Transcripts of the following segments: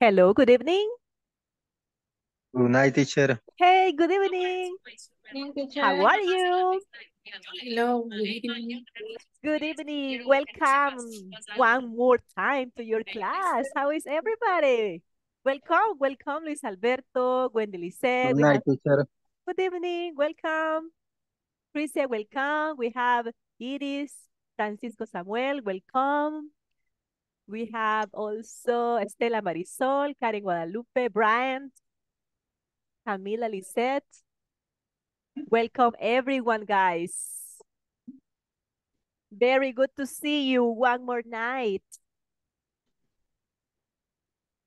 Hello, good evening. Good night, teacher. Hey, good evening. How are you? Hello, good evening. Good evening. Welcome one more time to your class. How is everybody? Welcome, welcome, Luis Alberto, Wendy Lisette. Good night, have teacher. good evening. Welcome. Tricia, welcome. We have Iris, Francisco Samuel, welcome. We have also Estela Marisol, Karen Guadalupe, Brian, Camila Lisette. Welcome everyone, guys. Very good to see you one more night.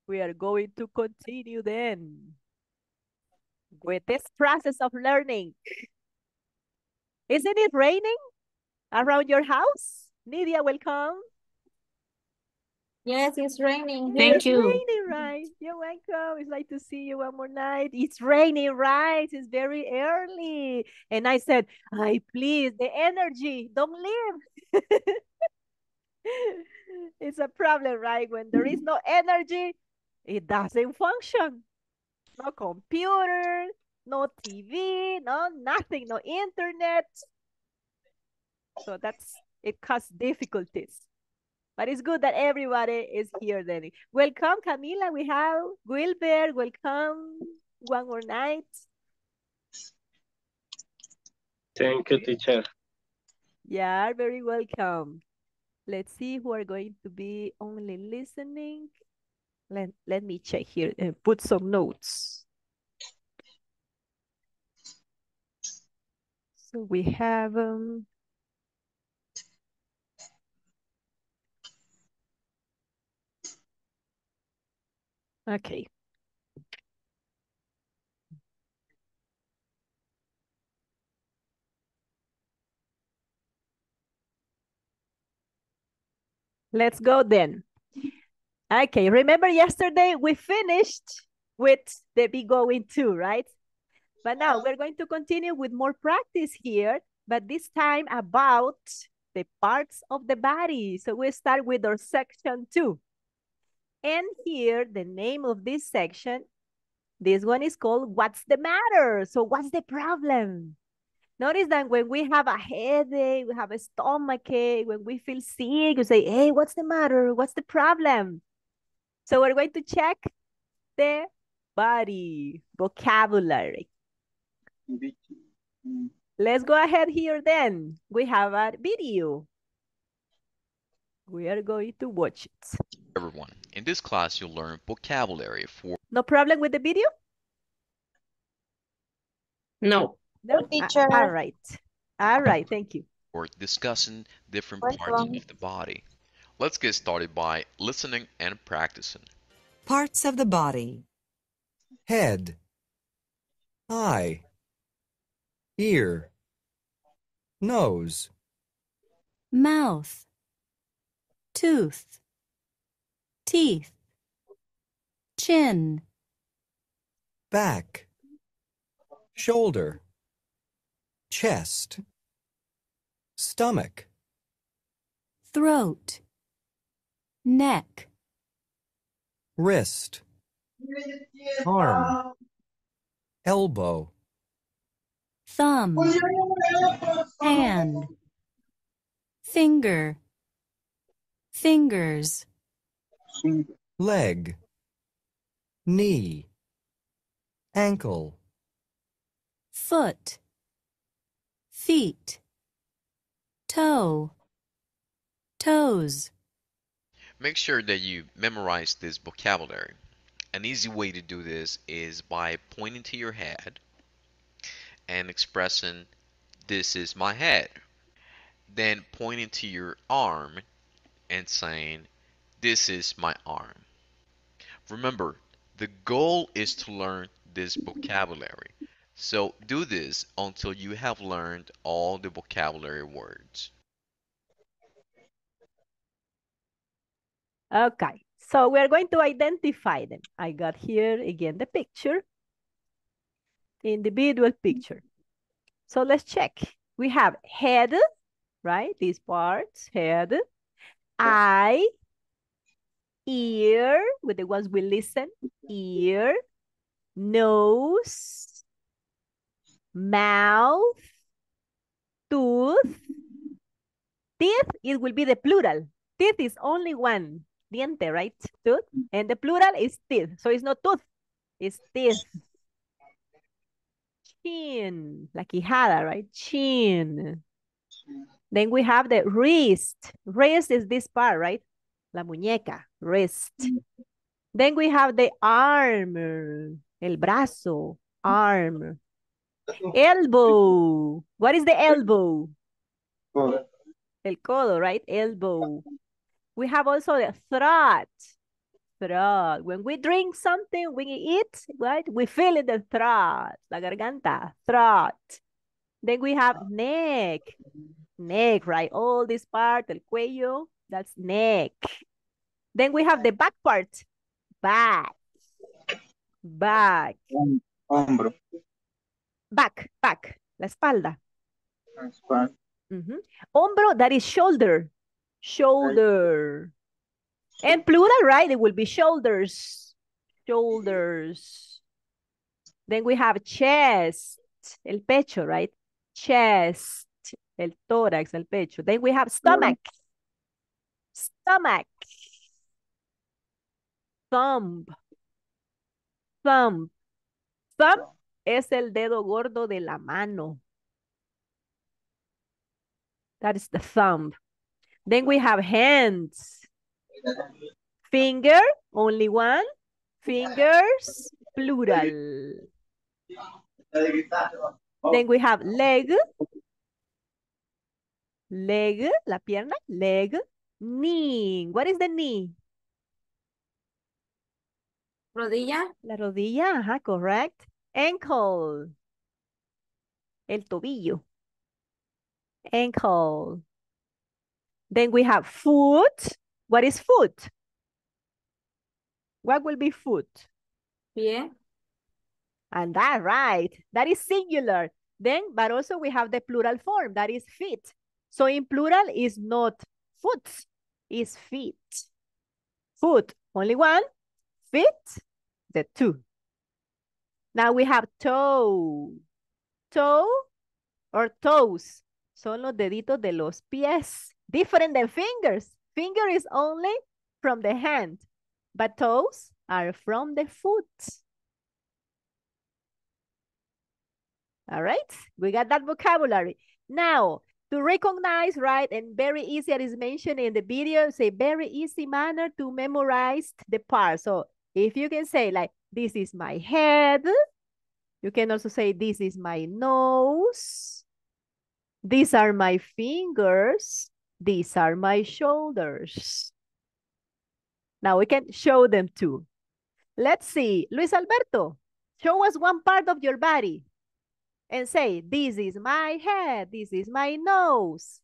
We are going to continue then with this process of learning. Isn't it raining around your house? Nidia, welcome. Yes, it's raining. Yeah, Thank it's you. raining, right? You're welcome. It's like to see you one more night. It's raining, right? It's very early. And I said, I please, the energy, don't leave. it's a problem, right? When there is no energy, it doesn't function. No computer, no TV, no nothing, no internet. So that's, it causes difficulties. But it's good that everybody is here then. Welcome, Camila. We have Wilber. Welcome one more night. Thank you, teacher. Yeah, very welcome. Let's see who are going to be only listening. Let, let me check here and put some notes. So we have um, okay. Let's go then. Okay, remember yesterday we finished with the be going to, right? But now we're going to continue with more practice here, but this time about the parts of the body. So we start with our section two. And here, the name of this section, this one is called What's the Matter? So what's the problem? Notice that when we have a headache, we have a stomach ache, when we feel sick, you say, hey, what's the matter? What's the problem? So we're going to check the body vocabulary. Let's go ahead here then. We have a video. We are going to watch it. everyone. In this class, you'll learn vocabulary for No problem with the video? No. No? Ah, teacher. All right. All right. Thank you. for discussing different What's parts wrong? of the body. Let's get started by listening and practicing. Parts of the body. Head. Eye. Ear. Nose. mouth, tooth, teeth, chin, Back. Shoulder. Chest. Stomach. throat, neck, Wrist. Arm. Elbow. thumb, hand, finger, fingers, Leg. Knee. Ankle. foot, feet, toe, toes, Make sure that you memorize this vocabulary. An easy way to do this is by pointing to your head and expressing, This is my head. Then pointing to your arm and saying, This is my arm. Remember, the goal is to learn this vocabulary. So do this until you have learned all the vocabulary words. Okay. So we're going to identify them. I got here again the picture. Individual picture. So let's check. We have head, right? These parts, head, eye, ear, with the ones we listen, ear, nose, mouth, tooth, teeth, it will be the plural. Teeth is only one, diente, right? Tooth, and the plural is teeth. So it's not tooth, it's teeth. Chin, la quijada, right? Chin. Then we have the wrist. Wrist is this part, right? La muñeca, wrist. Mm-hmm. Then we have the arm, el brazo, arm. Elbow. What is the elbow? El codo, right? Elbow. We have also the throat. Throat. When we drink something, we eat, right? We feel in the throat, la garganta, throat. Then we have neck. Neck, right? All this part, el cuello, that's neck. Then we have the back part. Back. Back. Hombro. Back, back. La espalda. Ujú. Hombro, that is shoulder. Shoulder. And plural, right? It will be shoulders. Shoulders. Then we have chest. El pecho, right? Chest. El tórax, el pecho. Then we have stomach. Stomach. Thumb. Thumb. Thumb es el dedo gordo de la mano. That is the thumb. Then we have hands. Finger, only one. Fingers, plural. Then we have leg. Leg, la pierna, leg. Knee. What is the knee? Rodilla. La rodilla, ajá, correct. Ankle. El tobillo. Ankle. Then we have foot. What is foot? What will be foot? Pie. And that right. That is singular. Then, but also we have the plural form. That is feet. So in plural is not foot, is feet. Foot, only one. Feet, the two. Now we have toe. Toe or toes. Son los deditos de los pies. Different than fingers. Finger is only from the hand, but toes are from the foot. All right, we got that vocabulary. Now, to recognize, right, and very easy, as mentioned in the video, say very easy manner to memorize the parts. So if you can say like, this is my head, you can also say, this is my nose, these are my fingers, these are my shoulders. Now we can show them too. Let's see, Luis Alberto, show us one part of your body and say, this is my head, this is my nose.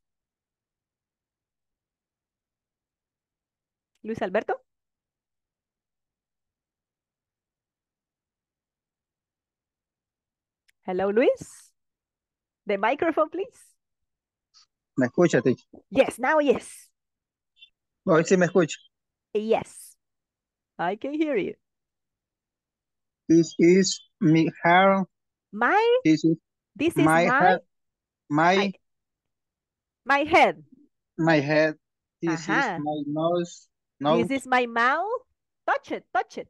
Luis Alberto? Hello, Luis? The microphone, please. ¿Me escucha, teacher? Yes, now yes. Oh, Hoy sí me escucha. Yes. I can hear you. This is my hair. My, This is this is my my. My I- my head. my head. This Ajá. is my nose. Nose. This is my mouth. Touch it, touch it.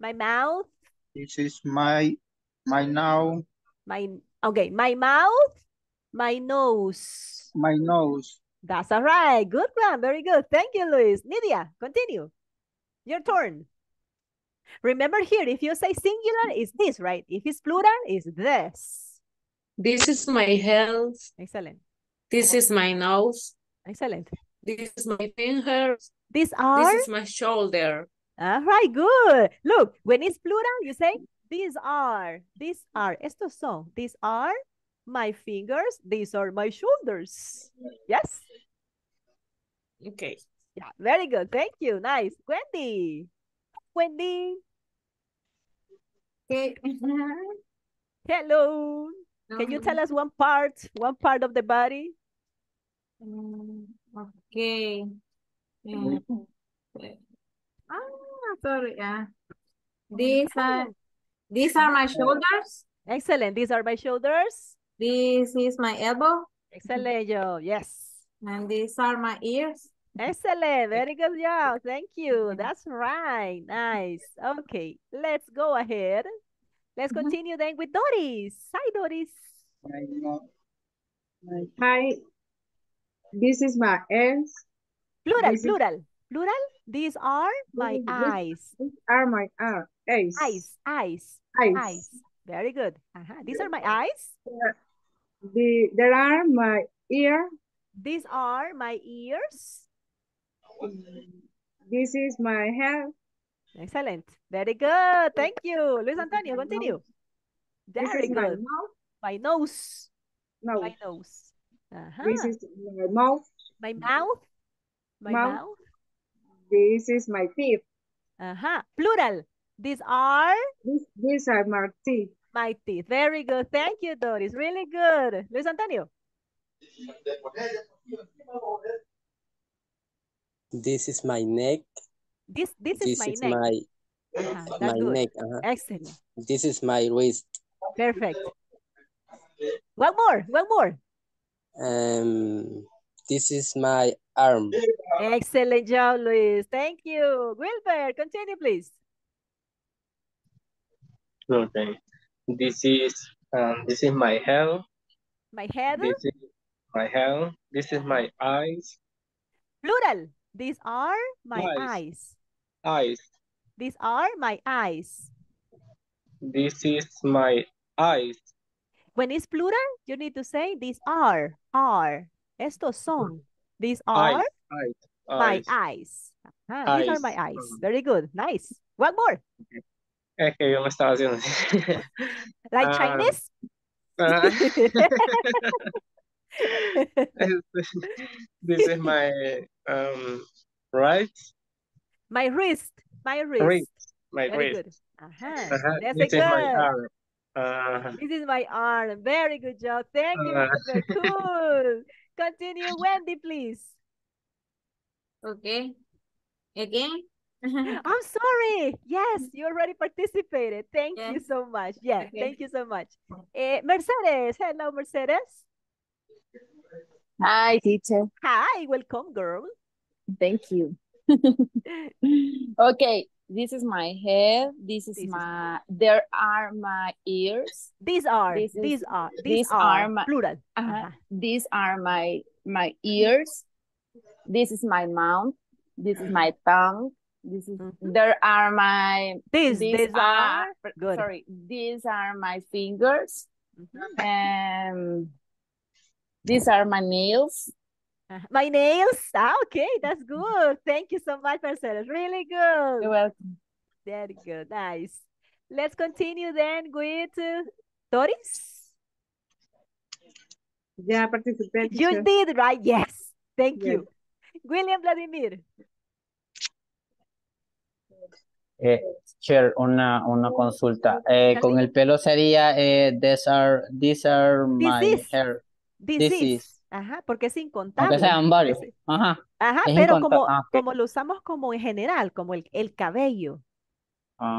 My mouth, This is my my now. my, okay, my mouth, my nose. My nose. That's all right. Good one. Very good. Thank you, Luis. Nidia, continue. Your turn. Remember here, if you say singular, it's this, right? If it's plural, it's this. This is my head. Excellent. This is my nose. Excellent. This is my fingers. These are, This is my shoulder. all right, good. Look, when it's plural, you say, these are, these are, estos son, these are my fingers, these are my shoulders. Yes? Okay. Yeah, very good. Thank you. Nice. Wendy. Wendy. Okay. Hello. Can you tell us one part, one part of the body? Mm, Okay. Mm, Ah, sorry. Yeah. These are these are my shoulders. Excellent. These are my shoulders. This is my elbow. Excellent job. Yes. And these are my ears. Excellent. Very good job. Thank you. That's right. Nice. Okay. Let's go ahead. Let's Mhm. continue then with Doris. Hi, Doris. My Hi, this is my ears. Plural, This is- plural, plural. These are my This- eyes. These are my uh, eyes. Eyes, eyes, Eyes. eyes. Very good. Uh-huh. These are my eyes. The, there are my ear. These are my ears. This is my hair. Excellent. Very good. Thank you. Luis Antonio, My continue. Very is my good. mouth. My nose. No, My nose. Uh-huh. this is my mouth. My mouth. My Mouth. mouth. This is my teeth. Uh-huh. Plural. These are This, these are my teeth. my teeth. Very good. Thank you, Doris. Really good. Luis Antonio. This is my neck. This this is my is neck. my Uh-huh. my good. neck. uh-huh. Excellent. This is my wrist. Perfect. One more. One more. Um, this is my arm. Excellent job, Luis. Thank you. Wilber, continue, please. Okay. This is um this is my hair. My head. This is my hair. This is my eyes. Plural. These are my Eyes. eyes. Eyes. These are my eyes. This is my eyes. When it's plural, you need to say these are, are. Estos son. These are Eyes. Eyes. my Eyes. eyes. These are my eyes. Mm. Very good. Nice. One more. Es que yo me estaba haciendo así. Like Ah. Chinese. Ah. This is my um right my wrist. My wrist. wrist. My Very wrist. good. Ajá. Uh-huh. That's This a is my good. arm. Uh, This is my arm. Very good job. Thank you. Wilber. Cool. Continue, Wendy, please. Okay. Again. I'm sorry. Yes, you already participated. Thank you so much. Yes, Okay. thank you so much. Eh, Mercedes. Hello, Mercedes. Hi, teacher. Hi, welcome, girl. Thank you. okay, this is my head. This is This is- my. There are my ears. These are, This is- these are, these, these are are, my- plural. Uh-huh. Ajá. These are my my ears. This is my mouth. This is my tongue. This is. Mhm. There are my. These, These these are, good. Sorry, these are my fingers. Mhm. And these are my nails. Ajá. My nails. Ah, okay, that's good. Thank you so much, Mercedes. Really good. You're welcome. Very good. Nice. Let's continue then with uh, Doris. Ya participé. You did, right? Yes. Thank Yes. you. William Vladimir. Eh, Chair, una, una consulta. Eh, con el pelo sería, eh, these are, these are my hair. This, This is. is. Ajá, porque es incontable. Aunque sean varios. Ajá. Ajá, Es pero como, ah, como lo usamos como en general, como el, el cabello.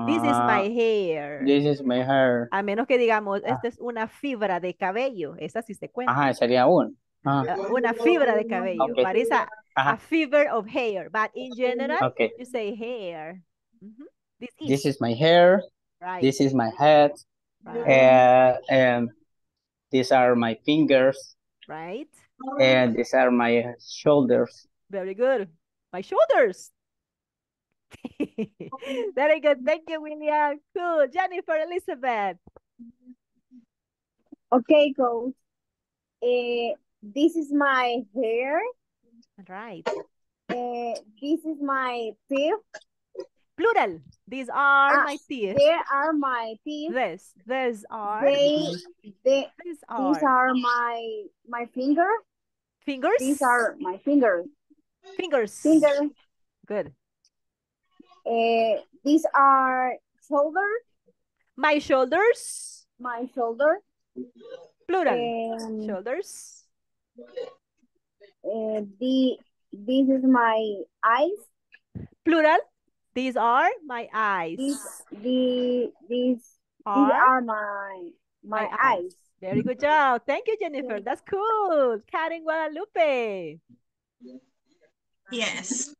This is Ah, my hair. This is my hair. A menos que digamos, Ah. esta es una fibra de cabello. Esa sí se cuenta. Ajá, sería. Ajá. Uh, Una fibra de cabello. Ok. But it's a, Ajá. fiber of hair. But in general, Okay. you say hair. Mhm. This is. This is my hair. right. This is my head. right. Uh, and these are my fingers. right. And these are my shoulders. Very good. My shoulders. Very good. Thank you, William. Cool. Jennifer Elizabeth. Okay, coach. Uh, this is my hair. Right. Uh, this is my teeth. Plural. These are Ah, my teeth. There are my teeth. This. These are. They, they, These are. these are my my finger. Fingers. These are my fingers. Fingers. Finger. Good. Uh, these are shoulder. My shoulders. My shoulder. Plural. Um, Shoulders. uh, the this is my eyes. Plural. These are my eyes. These, the, these, these Are are my, my eyes. Very good job. Thank you, Jennifer. That's cool. Karen Guadalupe. Yes.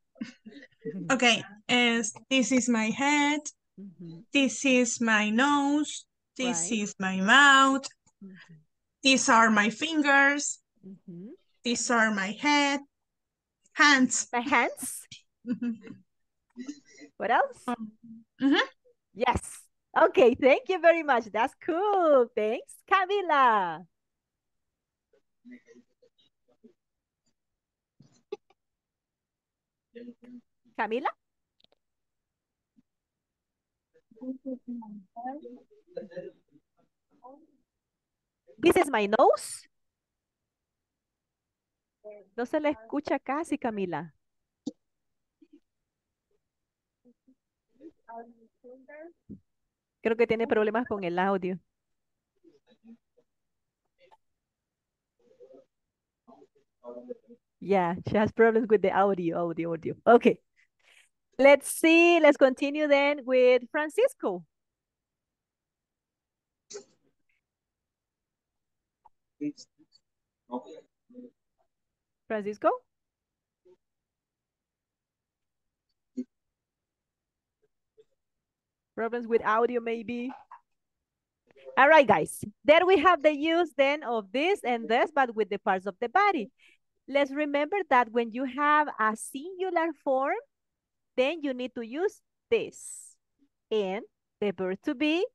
Okay, as this is my head, mm-hmm. this is my nose, this Right. is my mouth, mm-hmm. these are my fingers, mm-hmm. these are my head, hands. My hands. What else? Mhm. Yes. Okay, thank you very much. That's cool. Thanks, Camila. Camila? This is my nose. No se le escucha casi, Camila. Creo que tiene problemas con el audio. Yeah, she has problems with the audio, audio, audio. Okay. Let's see. Let's continue then with Francisco. Francisco? Problems with audio maybe. All right, guys. There we have the use then of this and this, but with the parts of the body. Let's remember that when you have a singular form, then you need to use this. And the verb to be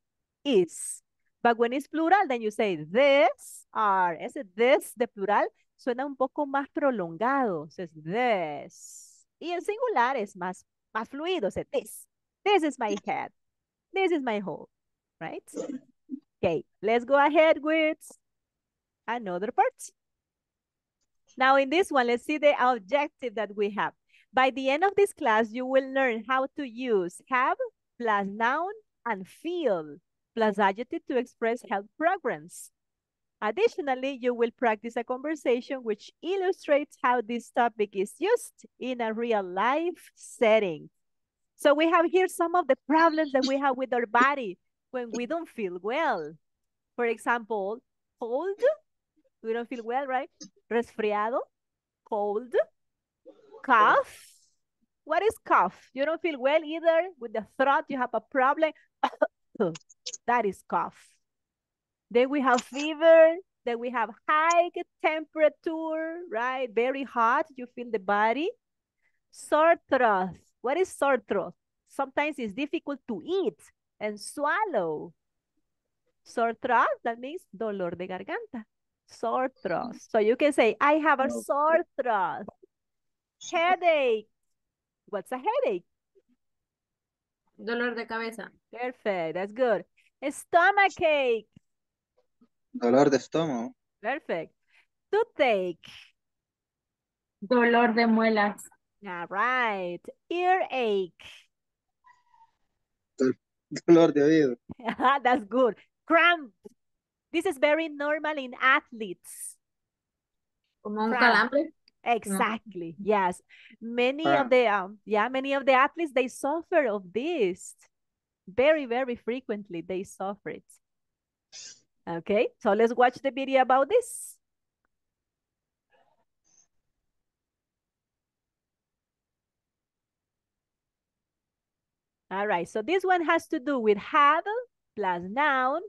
is. But when it's plural, then you say this are. Ese this de plural suena un poco más prolongado. Says this. Y el singular es más, más fluido. Say this. This is my head. This is my hole. Right? Okay, let's go ahead with another part. Now in this one, let's see the objective that we have. By the end of this class, you will learn how to use have plus noun and feel plus adjective to express health programs. Additionally, you will practice a conversation which illustrates how this topic is used in a real life setting. So we have here some of the problems that we have with our body when we don't feel well. For example, cold, we don't feel well, right? Resfriado, cold, cough. What is cough? You don't feel well either with the throat, you have a problem. that is cough. Then we have fever, then we have high temperature, right? Very hot, you feel the body. Sore throat. What is sore throat? Sometimes it's difficult to eat and swallow. Sore throat, that means dolor de garganta. Sore throat. Mm. So you can say, I have a oh, sore throat. Headache. What's a headache? Dolor de cabeza. Perfect, that's good. Stomach ache. Dolor de estómago. Perfect. Toothache. Dolor de muelas. All right. Earache. Dolor de oído. That's good. Cramp. This is very normal in athletes. Como un Cramp. calambre. Exactly. Yes. Many of Cramp. the um yeah, many of the athletes they suffer of this. Very, very frequently they suffer it. Okay, so let's watch the video about this. All right, so this one has to do with have plus noun,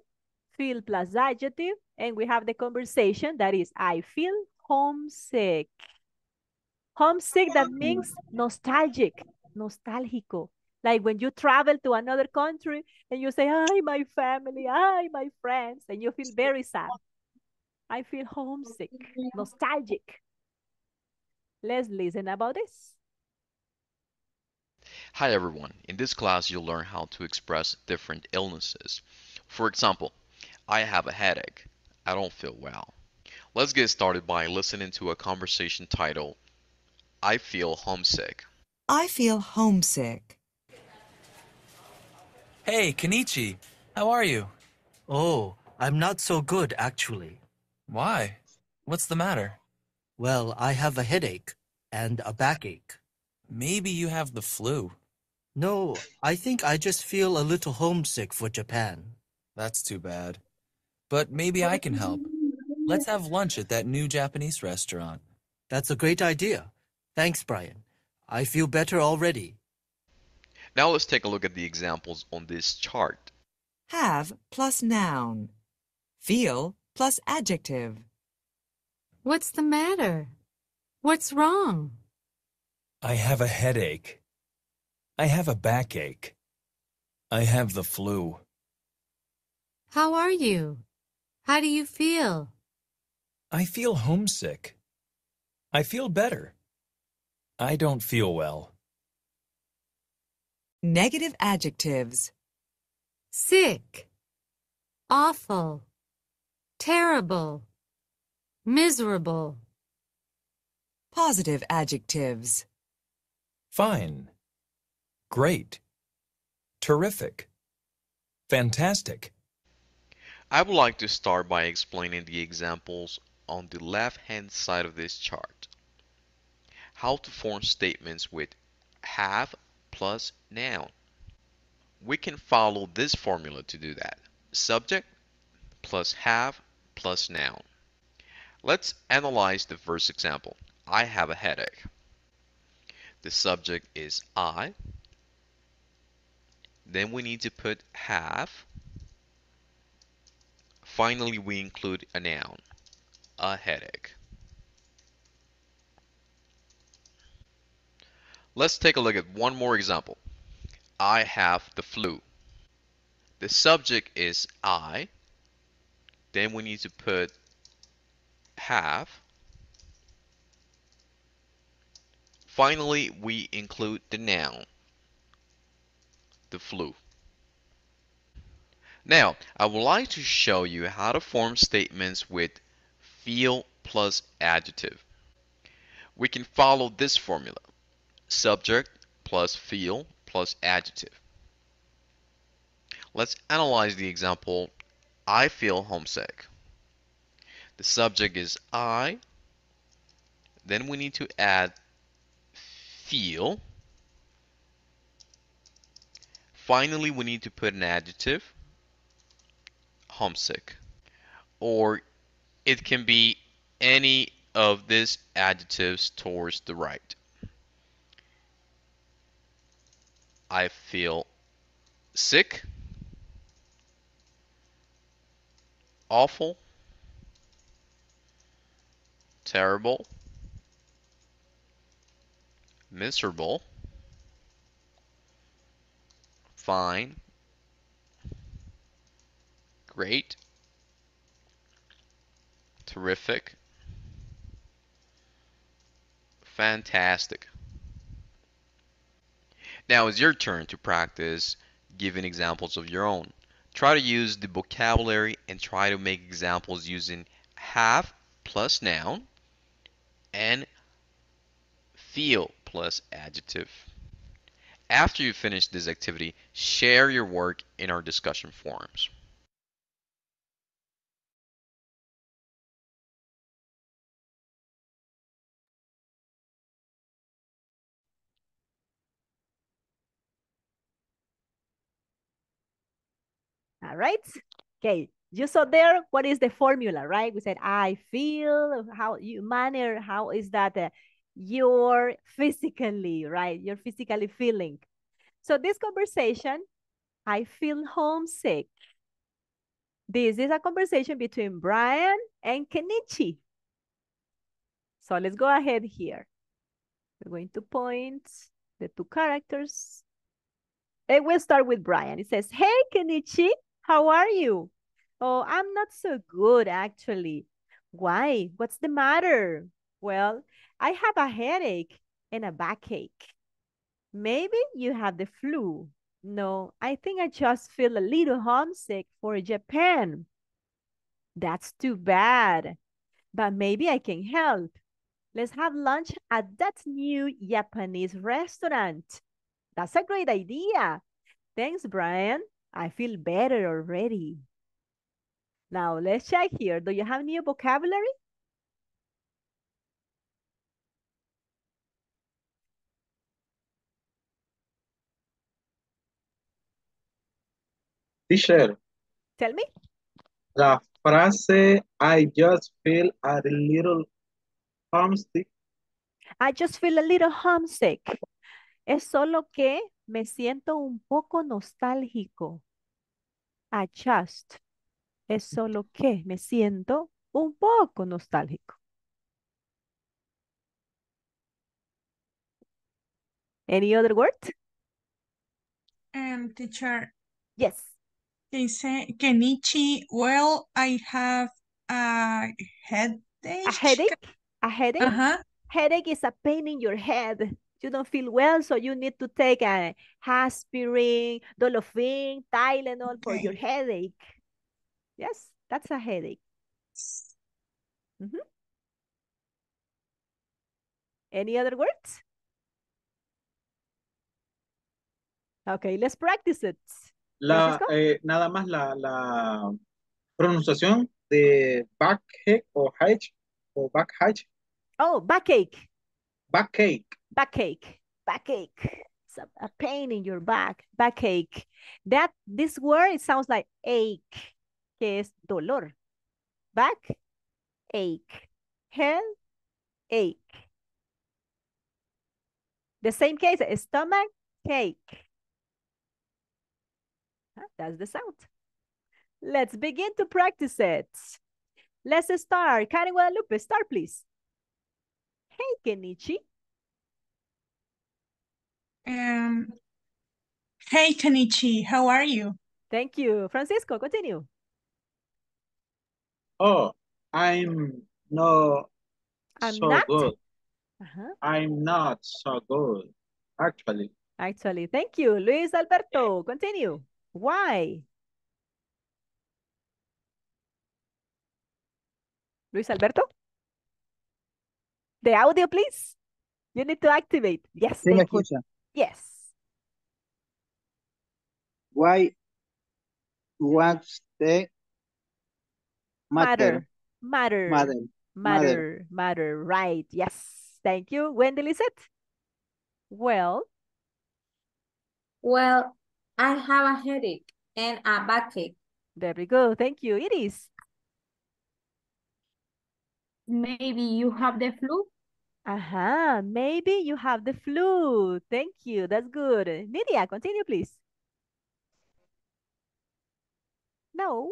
feel plus adjective, and we have the conversation that is I feel homesick. Homesick, that means nostalgic, nostálgico. Like when you travel to another country and you say, hi, my family, hi, my friends, and you feel very sad. I feel homesick, nostalgic. Let's listen about this. Hi everyone. In this class, you'll learn how to express different illnesses. For example, I have a headache. I don't feel well. Let's get started by listening to a conversation titled, I feel homesick. I feel homesick. Hey, Kenichi. How are you? Oh, I'm not so good actually. Why? What's the matter? Well, I have a headache and a backache. Maybe you have the flu. No, I think I just feel a little homesick for Japan. That's too bad. But maybe I can help. Let's have lunch at that new Japanese restaurant. That's a great idea. Thanks, Brian. I feel better already. Now let's take a look at the examples on this chart. Have plus noun. Feel plus adjective. What's the matter? What's wrong? I have a headache. I have a backache. I have the flu. How are you? How do you feel? I feel homesick. I feel better. I don't feel well. Negative adjectives. Sick. Awful. Terrible. Miserable. Positive adjectives. Fine. Great. Terrific. Fantastic. I would like to start by explaining the examples on the left hand side of this chart. How to form statements with have plus noun. We can follow this formula to do that. Subject plus have plus noun. Let's analyze the first example. I have a headache. The subject is I. Then we need to put have. Finally, we include a noun, a headache. Let's take a look at one more example. I have the flu. The subject is I. Then we need to put have. Finally, we include the noun, the flu. Now, I would like to show you how to form statements with feel plus adjective. We can follow this formula. Subject plus feel plus adjective. Let's analyze the example, I feel homesick. The subject is I. Then we need to add feel. Finally, we need to put an adjective, homesick. Or it can be any of these adjectives towards the right. I feel sick, awful, terrible, miserable, fine, great, terrific, fantastic. Now it's your turn to practice giving examples of your own. Try to use the vocabulary and try to make examples using have plus noun and feel plus adjective. After you finish this activity, share your work in our discussion forums. All right. Okay. You saw there what is the formula, right? We said I feel, how you manner, how is that uh, you're physically, right? You're physically feeling. So this conversation, I feel homesick. This is a conversation between Brian and Kenichi. So let's go ahead here. We're going to point the two characters. And we'll start with Brian. It says, hey, Kenichi, how are you? Oh, I'm not so good, actually. Why? What's the matter? Well, I have a headache and a backache. Maybe you have the flu. No, I think I just feel a little homesick for Japan. That's too bad. But maybe I can help. Let's have lunch at that new Japanese restaurant. That's a great idea. Thanks, Brian. I feel better already. Now let's check here. Do you have new vocabulary? Teacher, Tell me. la frase I just feel a little homesick. I just feel a little homesick. Es solo que me siento un poco nostálgico. I just. Es solo que me siento un poco nostálgico. Any other word? Um, teacher, Yes. Kenichi, well, I have a headache. A headache? A headache? Uh-huh. Headache is a pain in your head. You don't feel well, so you need to take a aspirin, Dolofin, Tylenol for your headache. Yes, that's a headache. Mhm. Any other words? Okay, let's practice it. La, eh, nada más la, la pronunciación de backache o hedge o backache, Oh, backache, backache. backache, backache. It's a, a pain in your back, backache. That this word it sounds like ache, que es dolor. Back, ache. Head, ache. The same case, stomach, ache. Huh, That's the sound. Let's begin to practice it. Let's start. Karen Guadalupe, start please. Hey, Kenichi. Um, hey, Kenichi, how are you? Thank you. Francisco, continue. Oh, I'm no I'm so not? good. Uh-huh. I'm not so good, actually. Actually, thank you. Luis Alberto, continue. Why? Luis Alberto? The audio, please. You need to activate. Yes, ¿Sí me thank you. escucha? Yes. Why? What's the matter? Matter. Matter. Matter. Matter. Matter. Right. Yes. Thank you. Wendy Lisette? Well, Well, I have a headache and a backache. very good. Thank you. It is. Maybe you have the flu? Uh-huh. Maybe you have the flu. Thank you. That's good. Nydia, continue, please. No,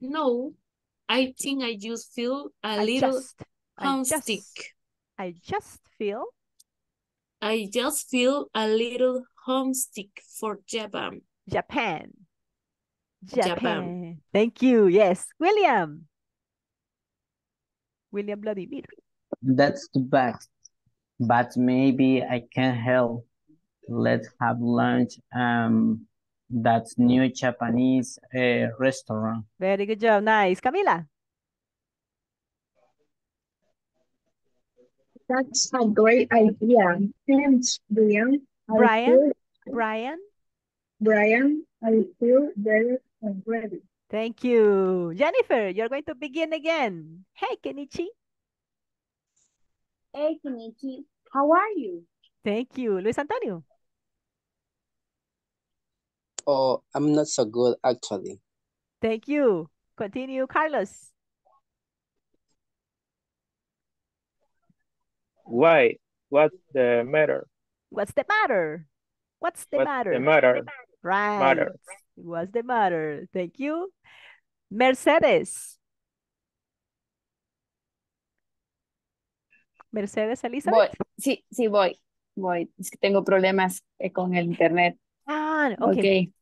No, I think I just feel a I little just, I just, I just feel I just feel a little homesick for Japan. Japan. Japan. Japan. Thank you. Yes. William. William Vladimir. That's too bad. But maybe I can help. Let's have lunch. Um, that's new Japanese uh, restaurant. Very good job. Nice. Camila. That's a great idea. Thanks, Brian. I Brian. feel- Brian. Brian, I feel better already. Thank you. Jennifer, you're going to begin again. Hey, Kenichi. Hey, Kenichi, how are you? Thank you. Luis Antonio. Oh, I'm not so good actually. Thank you. Continue, Carlos. Why? What's the matter? What's the matter? What's the What's matter? the matter? Right. Matter. What's the matter? Thank you. Mercedes. Mercedes Voy, Elizabeth. sí, sí, voy, voy. Es que tengo problemas eh, con el internet. Ah, okay. Ok,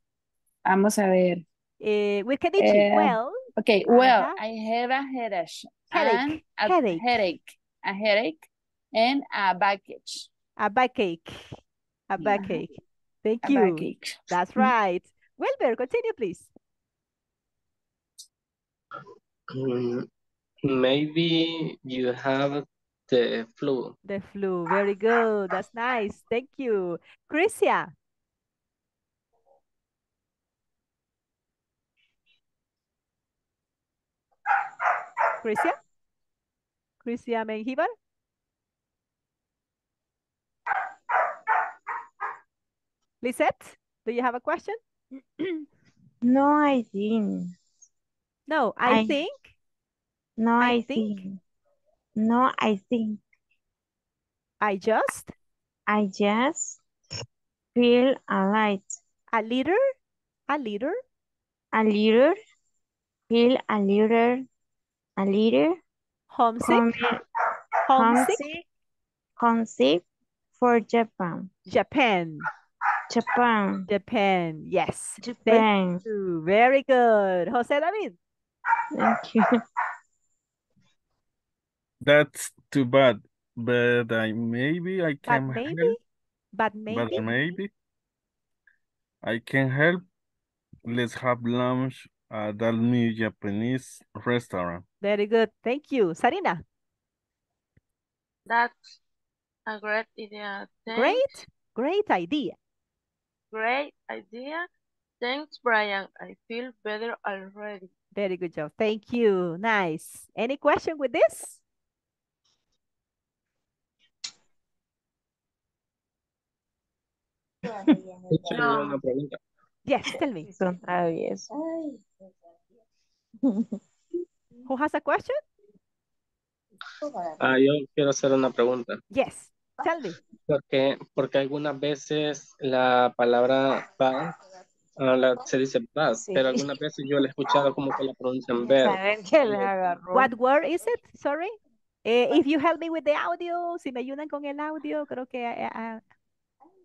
vamos a ver. Eh, with Kenichi. Eh, well, Okay, well, Ajá. I have a headache. Headache, a headache. headache, a headache, and a backache. a backache. A Yeah. backache. Thank A you. backache. That's right. Wilber, continue, please. Mm, Maybe you have the flu. The flu. Very good. That's nice. Thank you. Crisia. Crisia? Crisia Menjivar? Lisette, do you have a question? No, I think. No, I, I- think. No, I I, think. think. No, I think. I just. I just feel alight. A little. A little. A little. Feel a little. A little. Homesick. Homesick. Homesick. Homesick for Japan. Japan. Japan. Japan. Yes. Thank Japan. you. Very good. Jose David. Thank you. That's too bad, but I maybe I But can maybe. help. But maybe. But maybe. maybe I can help. Let's have lunch at that new Japanese restaurant. Very good. Thank you. Sarina. That's a great idea. Thanks. Great. Great idea. Great idea. Thanks, Brian. I feel better already. Very good job. Thank you. Nice. Any question with this? No. Yes, tell me. Son traviesos. Who has a question? Ah, yo quiero hacer una pregunta. Yes, me. Porque, porque algunas veces la palabra bad ah, la- se dice bad, Sí. pero algunas veces yo la he escuchado como que la pronuncian agarró. What word is it? Sorry. Eh, if you help me with the audio, si me ayudan con el audio, creo que eh, ah,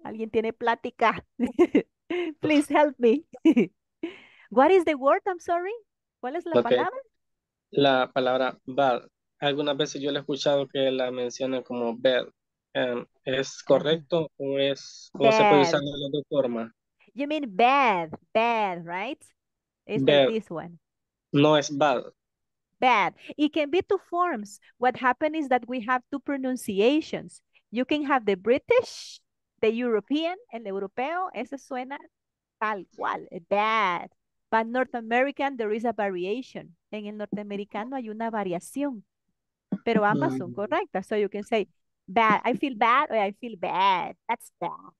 alguien tiene plática. Please help me. What is the word? I'm sorry. ¿Cuál es la Ok. palabra? La palabra bad. Algunas veces yo la he escuchado que la mencionan como bad. Em, ¿es correcto o es o se puede usar de dos formas? You mean bad, bad, right? It's Bad. like this one. No es bad. Bad. It can be two forms. What happened is that we have two pronunciations. You can have the British, the European, el europeo, ese suena tal cual, bad. But North American, there is a variation. En el norteamericano hay una variación, pero ambas son Mm. correctas. So you can say, bad, I feel bad, or I feel bad. That's bad.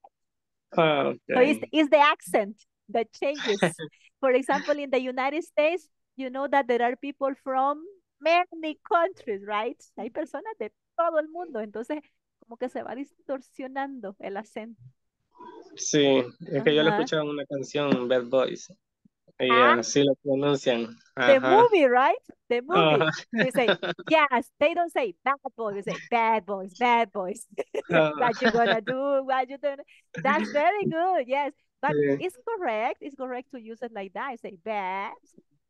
Ah, So it's, it's the accent that changes. For example, in the United States, you know that there are people from many countries, right? Hay personas de todo el mundo, entonces como que se va distorsionando el acento. Sí, es que yo Ajá. escuchaba en una canción, Bad Boys, y Ah. así lo pronuncian. The Ajá. movie, right? The movie. Ajá. They say, yes, they don't say bad boys, they say bad boys, bad boys. Ah. What you gonna do? What you doing? That's very good, yes. But Sí. it's correct. It's correct to use it like that. I say bad.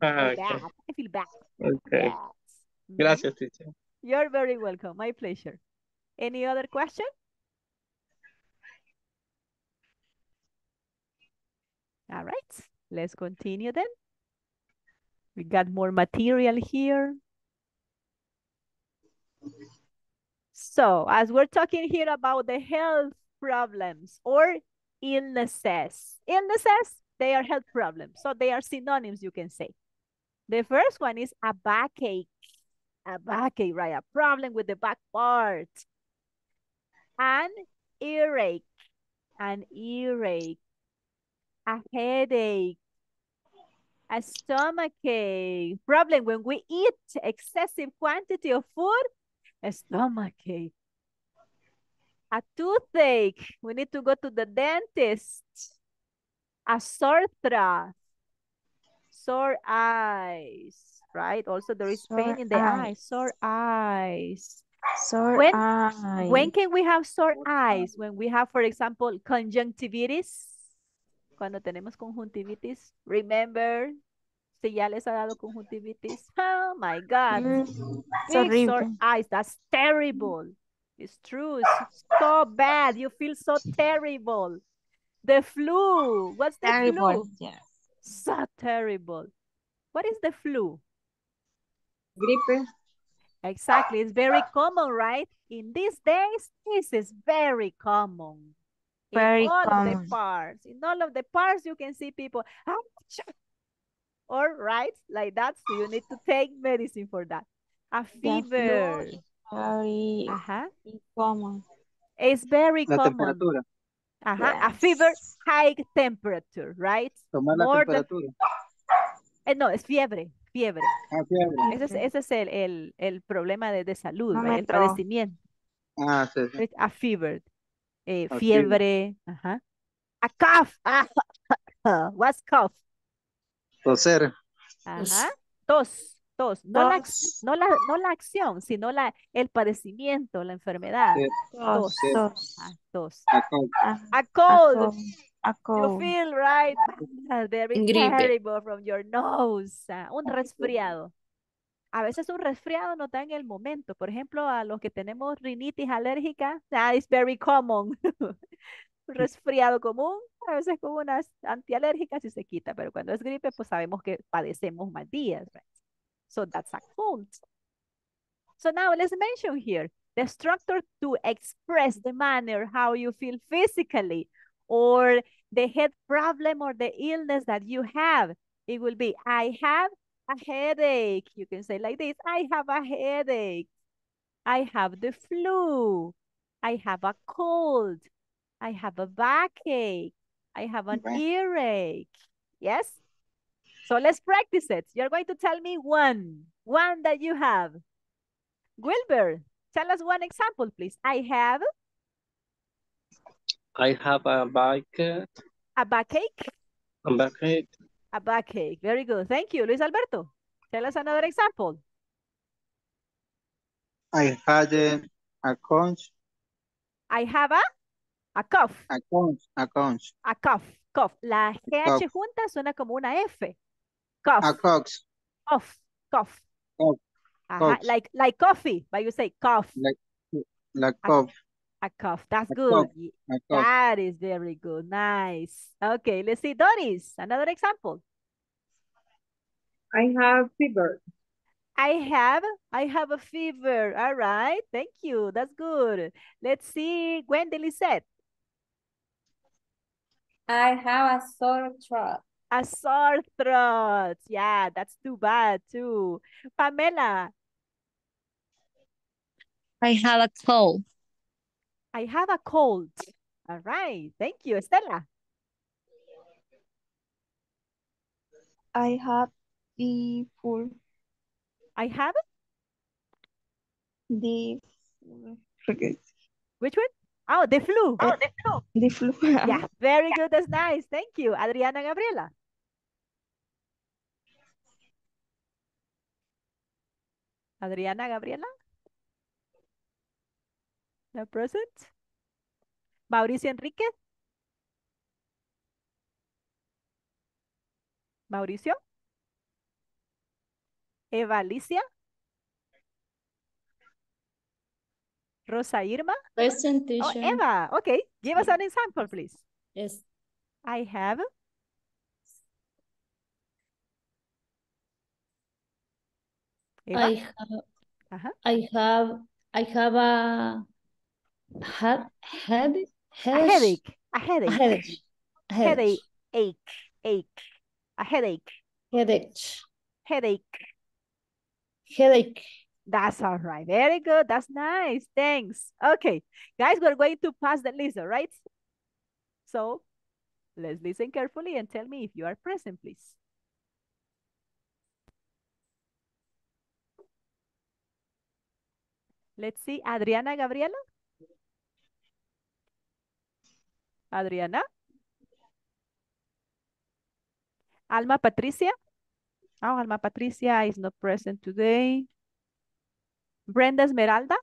Ah, I feel ok. bad. I feel bad. Ok. Yes. Mhm. Gracias, teacher. You're very welcome. My pleasure. Any other question? All right, let's continue then. We got more material here. So, as we're talking here about the health problems or illnesses, illnesses, they are health problems. So they are synonyms, you can say. The first one is a backache. A backache, right? A problem with the back part. An earache. An earache. A headache. A stomach ache. Problem when we eat excessive quantity of food. A stomach ache. A toothache. We need to go to the dentist. A sore throat. Sore eyes, right? Also, there is pain in the eyes. eyes. Sore eyes. Sore When eye. when can we have sore eyes? When we have, for example, conjunctivitis. Cuando tenemos conjuntivitis. Remember, si ya les ha dado conjuntivitis. Oh my God. Mm, it's sore horrible. eyes. That's terrible. It's true. It's so bad. You feel so terrible. The flu. What's the Terrible. flu? Yes. So terrible. What is the flu? Gripe. Exactly. It's very common, right? In these days, this is very common. In Very all of the parts. In all of the parts, you can see people, "Ouch!" or right, like that. So you need to take medicine for that. A fever. is very Uh-huh. common. It's very La common. temperatura. Ajá, a fever, high temperature, right? Tomar la More than- eh, no, es fiebre, fiebre. Ah, fiebre. Ese es, ese es el, el, el problema de, de salud, No el padecimiento. Ah, sí, sí. A fever, eh, A fiebre, ajá. A cough, ah, what's cough? Toser. Ajá. Tos, tos. No la, no la, no la acción, sino la, el padecimiento, la enfermedad. Sí. Tos. Sí. Tos. Ah, tos. A, A a cold. cold. You cold. feel right. Ah, Very terrible from your nose. Ah, un resfriado. A veces un resfriado no da en el momento. Por ejemplo, a los que tenemos rinitis alérgica, that is very common. Resfriado común, a veces con unas antialérgicas y se quita, pero cuando es gripe, pues sabemos que padecemos más días, right? So that's a cold. So now let's mention here the structure to express the manner how you feel physically or the head problem or the illness that you have. It will be, I have a headache. You can say like this, I have a headache. I have the flu. I have a cold. I have a backache. I have an Right. earache. Yes? So let's practice it. You're going to tell me one, one that you have. Wilber, tell us one example, please. I have I have a backache. a backache. A backache. A backache. Very good. Thank you. Luis Alberto, tell us another example. I had a, a conch, I have a, a cough. a conch, a conch, A cough. Cough. La GH Cough. junta suena como una F. Cough. a cox, Cough. Cough. cough, Ajá, Cough. Like, like coffee, but you say cough. like, like cough, A cough. That's A good. cough. Ye- That is very good. Nice. Okay, let's see. Doris, another example. I have fever. I have, I have a fever. All right. Thank you. That's good. Let's see. Wendy Lisette, I have a sore throat. a sore throat. Yeah, that's too bad too. Pamela, I have a cold. I have a cold. All right. Thank you. Estela, I have the full I have, it? the forget which one? Oh, the flu. oh, the flu. The flu. Yeah, very good. That's nice. Thank you. Adriana Gabriela. Adriana Gabriela. No present. Mauricio Enrique. Mauricio. Eva Alicia. Rosa Irma. Oh, teacher. Eva. Okay. Give us an example, please. Yes. I have. Eva. I have. I have, I have a head, head, A headache. A headache. a headache, a Headache. Ache. Ache. A headache. headache, Headache. headache. That's all right. Very good. That's nice. Thanks. Okay. Guys, we're going to pass the list, all right? So let's listen carefully and tell me if you are present, please. Let's see. Adriana Gabriela. Adriana. Alma Patricia. Oh, Alma Patricia is not present today. Brenda Esmeralda.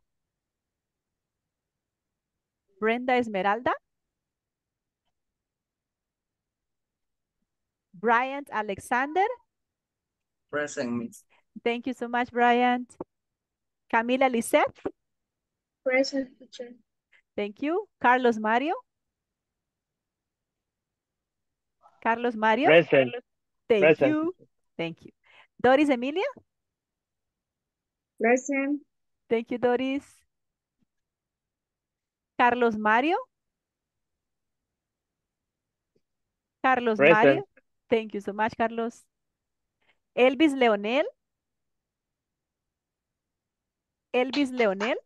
Brenda Esmeralda. Bryant Alexander. Present, Miss. Thank you so much, Bryant. Camila Lisette. Present teacher. Thank you. Carlos Mario. Carlos Mario. Present. Thank Present. you. Thank you. Doris Emilia. Present. Thank you, Doris. Carlos Mario. Carlos Present. Mario. Thank you so much, Carlos. Elvis Leonel. Elvis Leonel.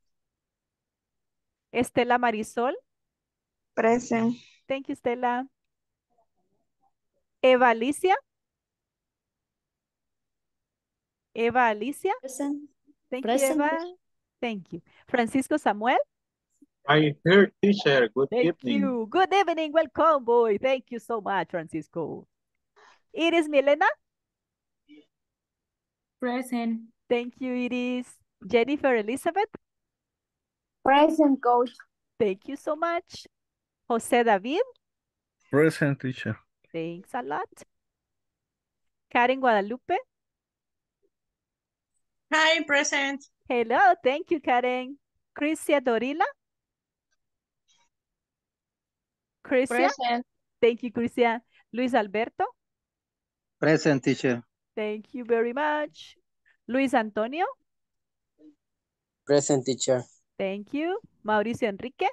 Estela Marisol. Present. Thank you, Stella. Eva Alicia. Eva Alicia. Present. Thank Present. you, Eva. Thank you. Francisco Samuel. I heard teacher. Good Thank evening. you. Good evening. Welcome, boy. Thank you so much, Francisco. Iris Milena. Present. Thank you, Iris. Jennifer Elizabeth. Present, coach. Thank you so much. Jose David. Present teacher. Thanks a lot. Karen Guadalupe. Hi, present. Hello. Thank you, Karen. Crisia Dorila. Crisia. Present. Thank you, Crisia. Luis Alberto. Present, teacher. Thank you very much. Luis Antonio. Present, teacher. Thank you. Mauricio Enrique.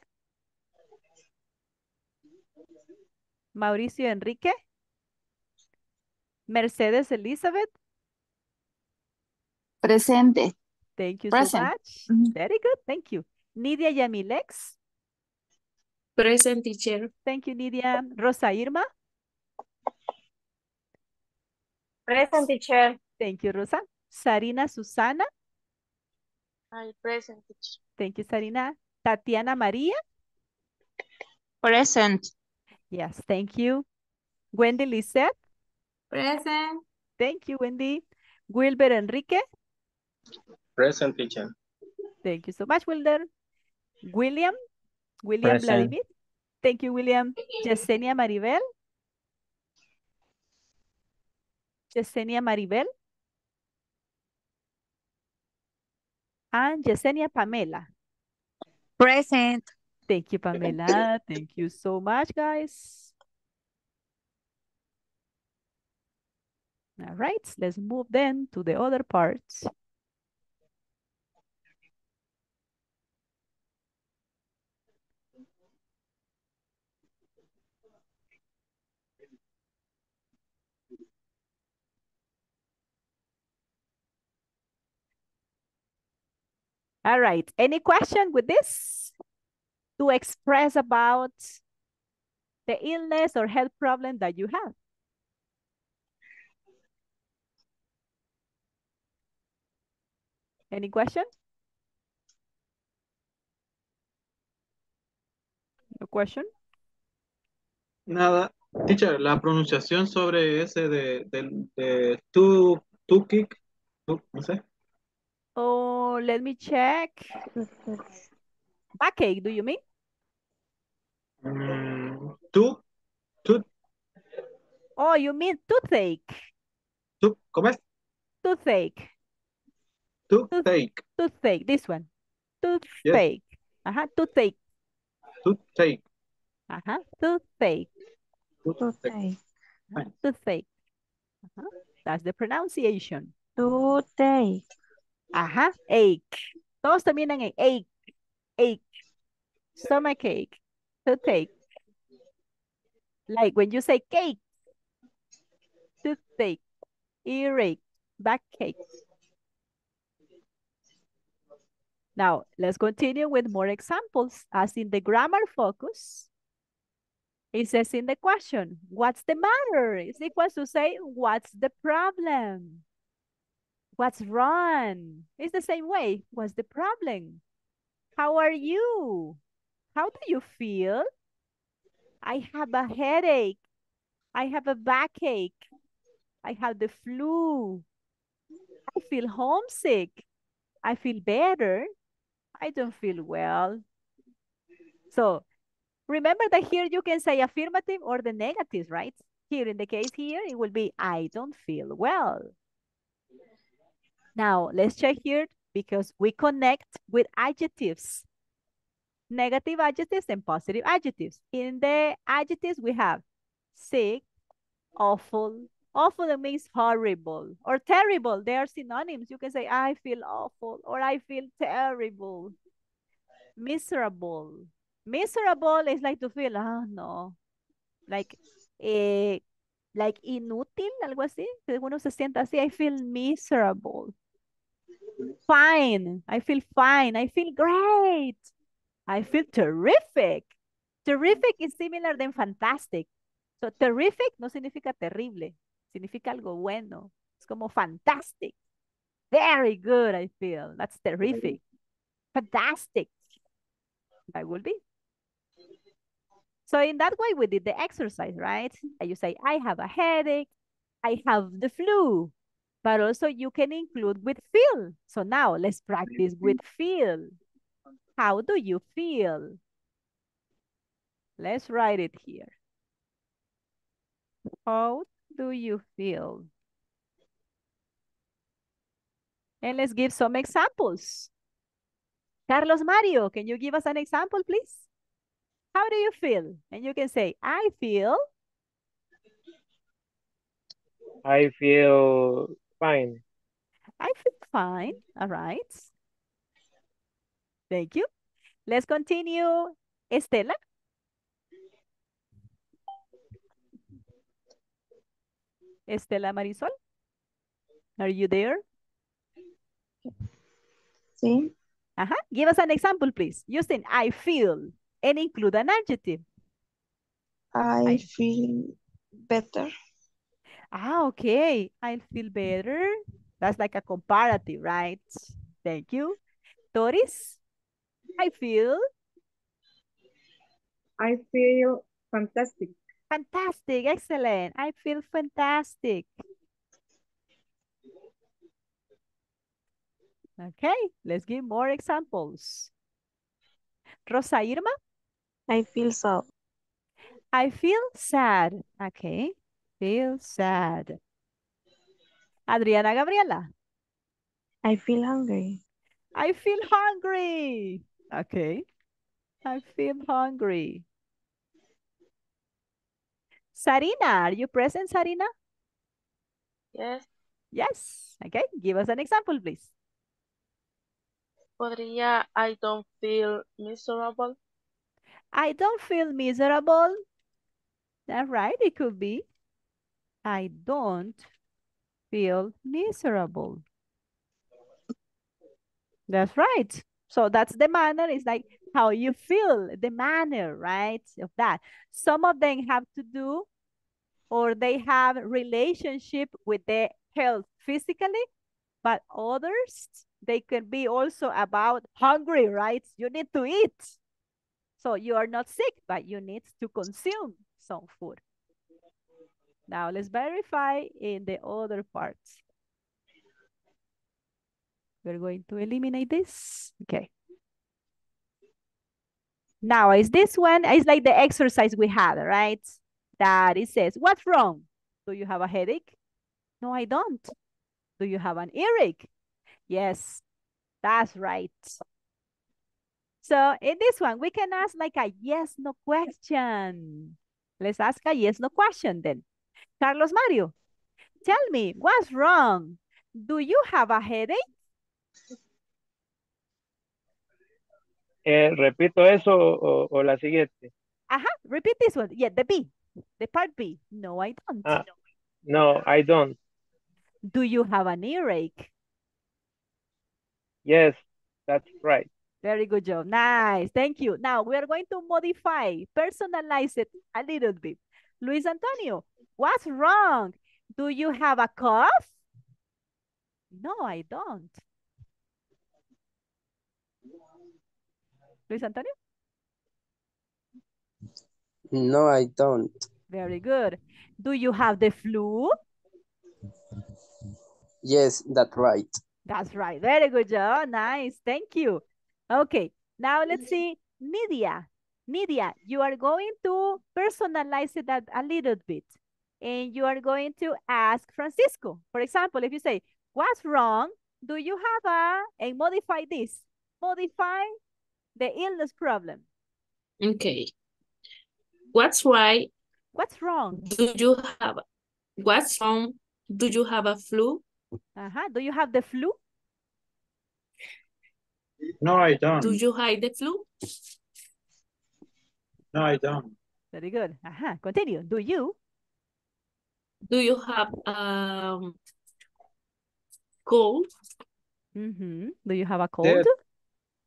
Mauricio Enrique. Mercedes Elizabeth. Presente. Thank you Present. so much. Very good. Thank you. Nidia Yamilex. Present teacher. Thank you, Nidia. Rosa Irma. Present, teacher. Thank you, Rosa. Sarina Susana. I present, teacher. Thank you, Sarina. Tatiana María. Present. Yes, thank you. Wendy Lisette. Present. Thank you, Wendy. Wilber Enrique. Present teacher. Thank you so much, Wilder. William. William Present. Vladimir. Thank you, William. Yesenia Maribel. Yesenia Maribel. And Yesenia Pamela. Present. Thank you, Pamela. Thank you so much, guys. All right, let's move then to the other parts. All right, any question with this? To express about the illness or health problem that you have. Any question? No question? Nada. Teacher, la pronunciación sobre ese de, del de tu, tu kick, tu- no sé. Oh, let me check. Backache, do you mean? Mm, tu, tu, Oh, you mean toothache. tu, ¿cómo es? Toothache. Toothache. Toothache, this one. Toothache. Ajá, toothache. Toothache. Ajá, toothache. Toothache. Ajá, toothache. Ajá, That's the pronunciation. Today. Ajá, ache. Todos terminan en ache. Ache. Stomach ache. Toothache. Like when you say cake. Toothache. Earache. Backache. Now, let's continue with more examples. As in the grammar focus, it says in the question, what's the matter? It's equal to say, what's the problem? What's wrong? It's the same way. What's the problem? How are you? How do you feel? I have a headache. I have a backache. I have the flu. I feel homesick. I feel better. I don't feel well. So remember that here you can say affirmative or the negatives, right? Here in the case here, it will be I don't feel well. Now let's check here because we connect with adjectives. Negative adjectives and positive adjectives. In the adjectives, we have sick, awful. Awful means horrible or terrible. They are synonyms. You can say, I feel awful or I feel terrible. Miserable. Miserable is like to feel, ah, no. Like, eh, like inútil, algo así. Uno se sienta así, I feel miserable. Fine. I feel fine. I feel great. I feel terrific. Terrific is similar than fantastic. So terrific no significa terrible, significa algo bueno. Es como fantastic. Very good, I feel. That's terrific. Fantastic. I will be. So in that way, we did the exercise, right? And you say, I have a headache. I have the flu. But also you can include with feel. So now let's practice with feel. How do you feel? Let's write it here. How do you feel? And let's give some examples. Carlos Mario, can you give us an example, please? How do you feel? And you can say, I feel. I feel fine. I feel fine. All right. Thank you. Let's continue. Estela. Estela Marisol. Are you there? Sí. Uh-huh. Give us an example, please. Using I feel and include an adjective. I feel better. Ah, okay. I feel better. That's like a comparative, right? Thank you. Doris, I feel I feel fantastic. fantastic. Excellent. I feel fantastic. Okay, let's give more examples. Rosa Irma, I feel sad. I feel sad. Okay, feel sad. Adriana Gabriela, I feel hungry. I feel hungry. Okay, I feel hungry. Sarina, are you present, Sarina? Yes. Yes. Okay, give us an example, please. Podría, I don't feel miserable. I don't feel miserable. That's right, it could be. I don't feel miserable. That's right. So that's the manner, it's like how you feel, the manner, right, of that. Some of them have to do or they have relationship with the health physically, but others, they can be also about hungry, right? You need to eat. So you are not sick, but you need to consume some food. Now let's verify in the other parts. We're going to eliminate this. Okay. Now is this one, it's like the exercise we had, right? That it says, what's wrong? Do you have a headache? No, I don't. Do you have an earache? Yes, that's right. So in this one, we can ask like a yes, no question. Let's ask a yes, no question then. Carlos Mario, tell me, what's wrong? Do you have a headache? Eh, ¿Repito eso o, o la siguiente? Ajá, repeat this one. Yeah, the B, the part B. No, I don't. Ah, no, I don't. Do you have an earache? Yes, that's right. Very good job. Nice. Thank you. Now we are going to modify, personalize it a little bit. Luis Antonio, what's wrong? Do you have a cough? No, I don't. Luis Antonio? No, I don't. Very good. Do you have the flu? Yes, that's right. That's right. Very good job. Nice. Thank you. Okay. Now let's see. Nidia. Nidia, you are going to personalize it a, a little bit. And you are going to ask Francisco. For example, if you say, what's wrong? Do you have a, and modify this. Modify the illness problem. Okay. What's right? What's wrong? Do you have, what's wrong? Do you have a flu? Uh-huh. Do you have the flu? No, I don't. Do you have the flu? No, I don't. Very good. Uh-huh. Continue. Do you? Do you have um cold? Mm-hmm. Do you have a cold? Yes.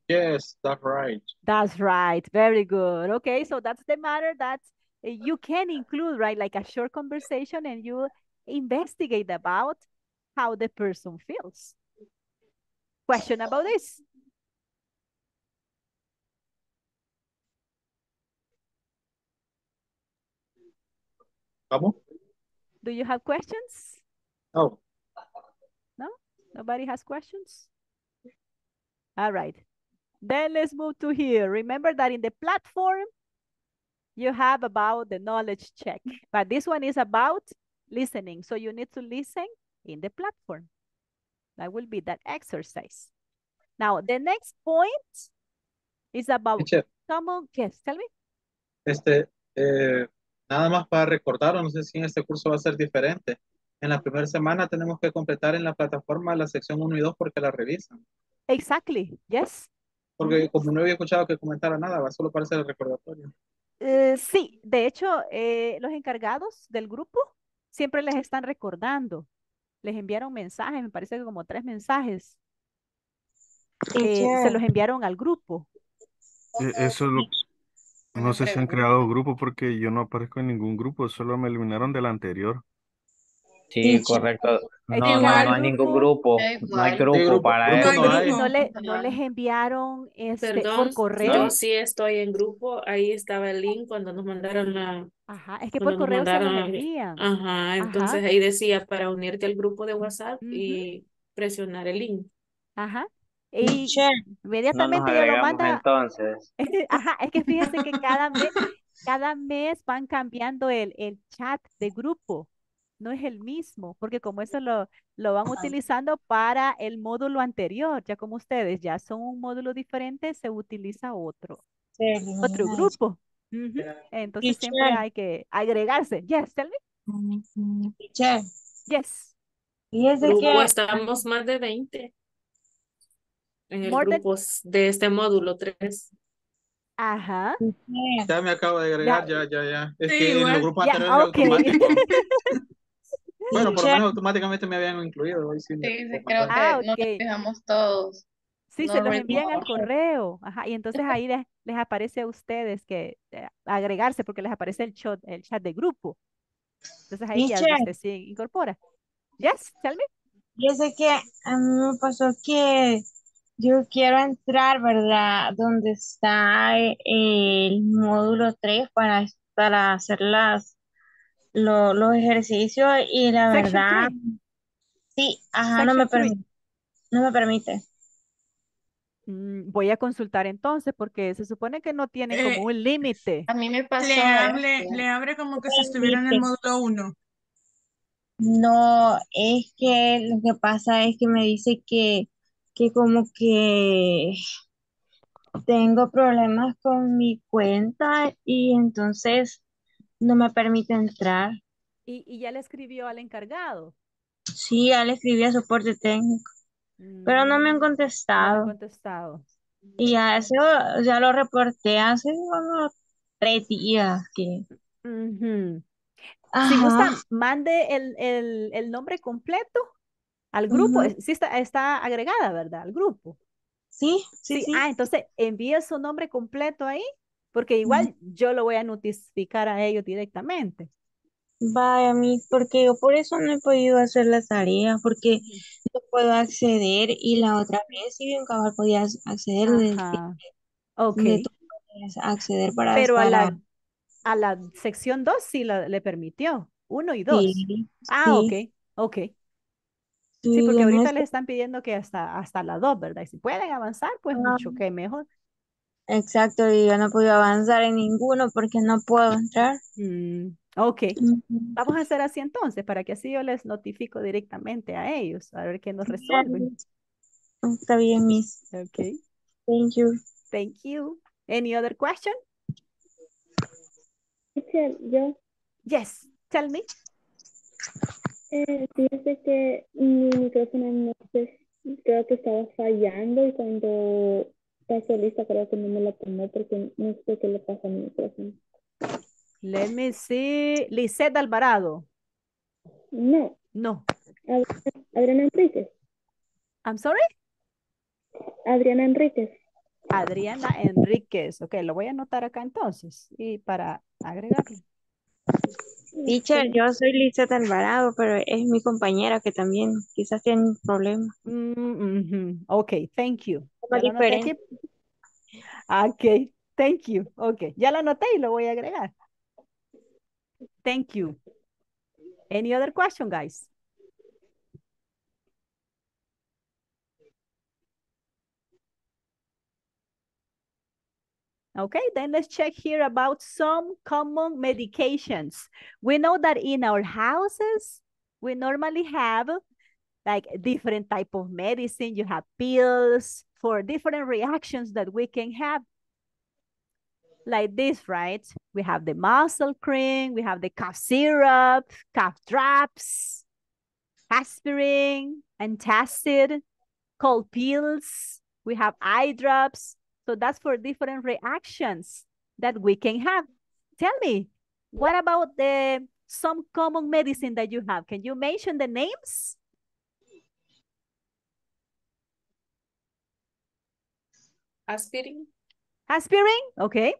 Yes, that's right. That's right. Very good. Okay, so that's the matter that uh, you can include, right? Like a short conversation and you investigate about how the person feels. Question about this? ¿Cómo? Do you have questions? No. No? Nobody has questions? All right. Then let's move to here. Remember that in the platform, you have about the knowledge check, but this one is about listening. So you need to listen in the platform. That will be that exercise. Now, the next point is about Teacher, common, yes, tell me. este, eh, nada más para recordar, no sé si en este curso va a ser diferente. En la primera semana tenemos que completar en la plataforma la sección 1 y 2 porque la revisan. Exactly, yes. Porque como no había escuchado que comentara nada, va solo para hacer el recordatorio. Eh, sí, de hecho, eh, los encargados del grupo siempre les están recordando. Les enviaron mensajes, me parece que como tres mensajes. Eh, se los enviaron al grupo. E- Eso es lo, no sé si han creado grupo porque yo no aparezco en ningún grupo, solo me eliminaron del anterior. Sí, Teacher. correcto. No, no, hay ningún grupo. No hay grupo grupo, para grupo eso. no le, no les enviaron este, por Perdón, correo. yo sí estoy en grupo. Ahí estaba el link cuando nos mandaron la, Ajá, es que por correo se los envían. Ajá, entonces Ajá, ahí decía para unirte al grupo de WhatsApp y presionar el link. ajá. Y Teacher. No inmediatamente ella lo manda. entonces. Ajá, es que fíjense que cada mes, cada mes van cambiando el, el chat de grupo. No es el mismo, porque como eso lo, lo van utilizando para el módulo anterior, ya como ustedes ya son un módulo diferente, se utiliza otro, otro grupo. Entonces siempre hay que agregarse. Yes, tell me. Teacher. Yes. Fíjese Grupo que estamos más de 20 en el More than- grupo de este módulo 3. Ajá. Ya me acabo de agregar, Ya. ya, ya, ya. Es Sí, que en los grupos anteriores es automático. Bueno, por lo menos automáticamente me habían incluido. Hoy sí Sí, sí, creo mandar. Ah, que nos ok. dejamos todos. Sí, No se los envían al correo. Ajá. Y entonces ahí les, les aparece a ustedes que eh, agregarse porque les aparece el chat, el chat de grupo. Entonces ahí ya usted se incorpora. Yes, tell me. Fíjese que a mí me pasó que yo quiero entrar, ¿verdad? Donde está el módulo 3 para, para hacer las, lo- los ejercicios y la Section verdad, 3. sí, ajá, no me Section 3. permite, no me permite. Mm, voy a consultar entonces porque se supone que no tienen como Eh, un límite. A mí me pasó le eso. le abre como que si estuviera en el módulo 1. No, es que lo que pasa es que me dice que, que como que tengo problemas con mi cuenta y entonces no me permite entrar. Y, y ya le escribió al encargado. Sí, ya le escribí a soporte técnico, pero no me han Mm, no le han contestado. contestado. Y ya eso ya lo reporté hace como tres días que. Si gusta, mande el, el, el nombre completo al grupo. Eh, Sí está, está agregada, ¿verdad? Al grupo. Sí, sí, Sí, sí. ah, entonces envíe su nombre completo ahí, porque igual yo lo voy a notificar a ellos directamente. Vaya, mi, porque yo por eso no he podido hacer las tareas, porque no puedo acceder y la otra vez sí bien cabal podías acceder de, Ajá, ok. de podías acceder para Pero a estar a, la, a la sección 2 sí la- le permitió, uno y dos. sí, Ah, ok, sí, ok. Sí, sí, porque ahorita les están pidiendo que hasta, hasta la 2, ¿verdad? Y si pueden avanzar, pues ah, mucho que mejor. Exacto, y yo no podido avanzar en ninguno porque no puedo entrar. Mm, ok. Vamos a hacer así entonces, para que así yo les notifico directamente a ellos, a ver qué nos resuelven. Está bien, Miss. Ok, Thank you. thank you. Any other question? Yo, Yes, tell me. eh, fíjese que mi micrófono no sé, creo que estaba fallando y cuando pasó lista creo que no me la tomó porque no sé qué le pasa a mi micrófono. Let me see. Lisette Alvarado. No, No. Ad- Adriana Enríquez, I'm sorry? Adriana Enríquez. Adriana Enríquez. Ok, lo voy a anotar acá entonces y para agregarlo. Teacher, yo soy Lizeth Alvarado, pero es mi compañera que también quizás tiene un problema. Mm, ujú. Ok, thank you. Diferente. Ok, thank you. Ok, ya lo anoté y lo voy a agregar. Thank you. Any other question, guys? Okay, then let's check here about some common medications. We know that in our houses, we normally have like different type of medicine. You have pills for different reactions that we can have. Like this, right? We have the muscle cream, we have the cough syrup, cough drops, aspirin, antacid, cold pills. We have eye drops. So that's for different reactions that we can have. Tell me, what about the some common medicine that you have? Can you mention the names? Aspirin. Aspirin, okay.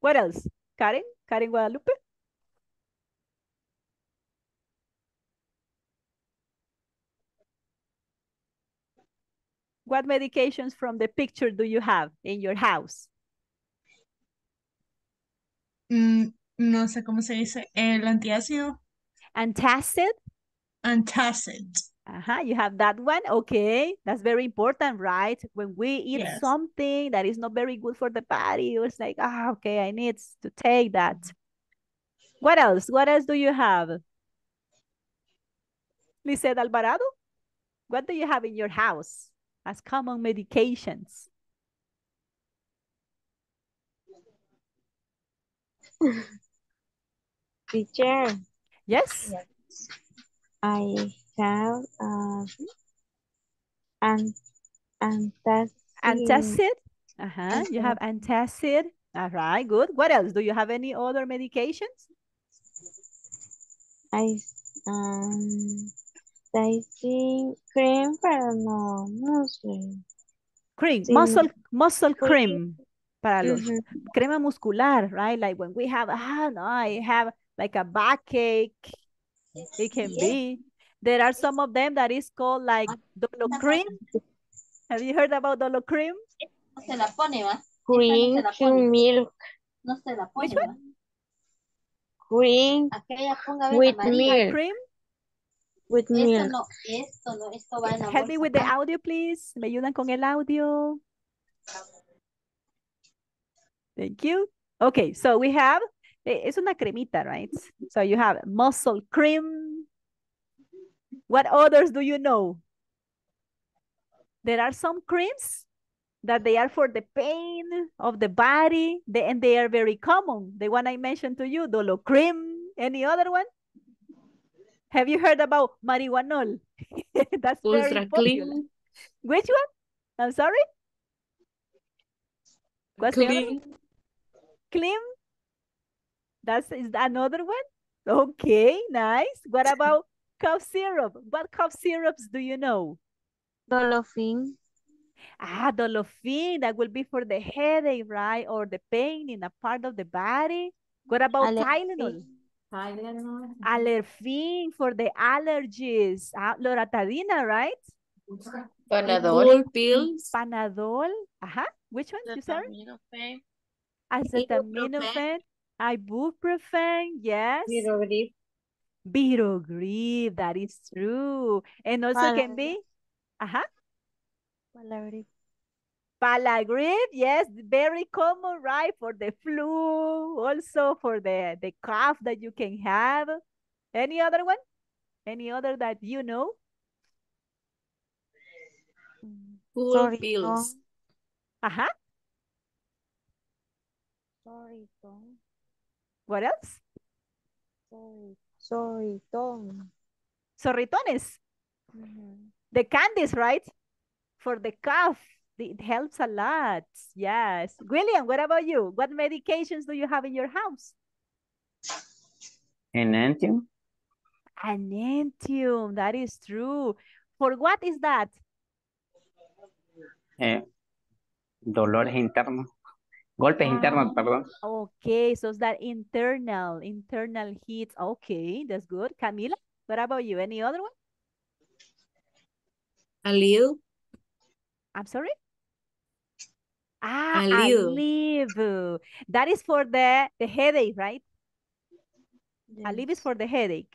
What else? Karen? Karen Guadalupe? What medications from the picture do you have in your house? Mm, no sé cómo se dice. El antiácido. Antacid? Antacid. Uh-huh, you have that one. Okay, that's very important, right? When we eat Yes. something that is not very good for the body, it's like, ah, okay, I need to take that. What else? What else do you have? Lisette Alvarado? What do you have in your house as common medications? Teacher, Yes? I have uh, an antacid. Antacid? Uh-huh, you have antacid. All right, good. What else? Do you have any other medications? I um I think cream, pero no muscle. Cream, Sí. muscle, muscle Cream. cream. Para los crema muscular, right? Like when we have, ah, no, I have like a backache. It can be. There are some of them that is called like Dolocream. Have you heard about Dolocream? No se la pone, ¿va? Cream no se la pone. milk. No se la pone, Which one? ¿va? Cream Aquella ponga vez with milk. Cream? With Esto milk. no, esto no, esto va en Help me with the audio, please. ¿Me ayudan con el audio? Thank you. Okay, so we have, eh, es una cremita, right? So you have muscle cream. What others do you know? There are some creams that they are for the pain of the body, they, and they are very common. The one I mentioned to you, Dolocream. Any other one? Have you heard about marihuanol? That's very Ultra popular. clean. Which one? I'm sorry? What's? Clean. Clean? That's is that another one? Okay, nice. What about cough syrup? What cough syrups do you know? Dolofin. Ah, Dolofin, that will be for the headache, right? Or the pain in a part of the body. What about Tylenol? Tylenol. Allerfin for the allergies. Ah, Loratadina, right? Cold pills. Panadol. Ajá. Which one? You sorry? Acetaminophen. Acetaminophen. Ibuprofen. Yes. Virogrip. Virogrip. That is true. And also can be. Ajá. Palagrip. Palagrip, yes, very common, right? For the flu, also for the, the cough that you can have. Any other one? Any other that you know? Cold Sorry, pills. Ajá. Uh-huh. Sorry, Tom. What else? Sorry, sorry, Tom. Zorritones. Mm-hmm. The candies, right? For the cough. It helps a lot. Yes. William, what about you? What medications do you have in your house? Enantyum. Enantyum, that is true. For what is that? eh, dolores internos, golpes internos, perdón. Okay, so it's that internal, internal heat. Okay, that's good. Camila, what about you? Any other one? A little. I'm sorry? Ah, a little. little. That is for the, the headache, right? A little is for the headache.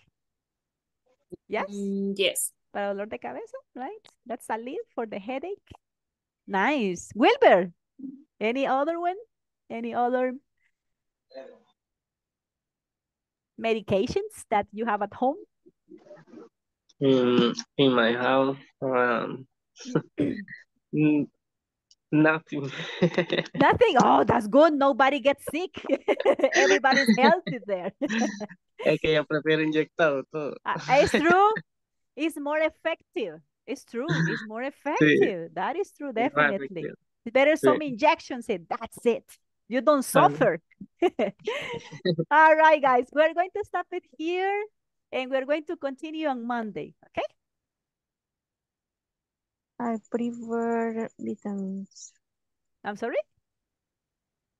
Yes? Mm, yes. Para dolor de cabeza, right? That's a little for the headache. Nice. Wilber, any other one? Any other medications that you have at home? Mm, in my house, um, mm, nothing. Nothing. Oh, that's good. Nobody gets sick. Everybody's healthy there. Que ella prefiere inyectado todo. Uh, it's true. It's more effective. It's true. It's more effective. That is true, definitely. It's better some Sí. injections and that's it. You don't suffer. All right, guys. We're going to stop it here and we're going to continue on Monday. Okay? I prefer vitamins. I'm sorry?